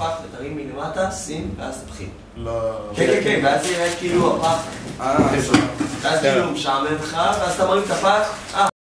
הפח ותרים מלמטה, שים, ואז תתחיל. לא... כן, כן, כן, ואז זה יראה כאילו הפח. אה, כן, ואז כן. כאילו הוא משעמם לך, ואז אתה מרים את הפח, אה...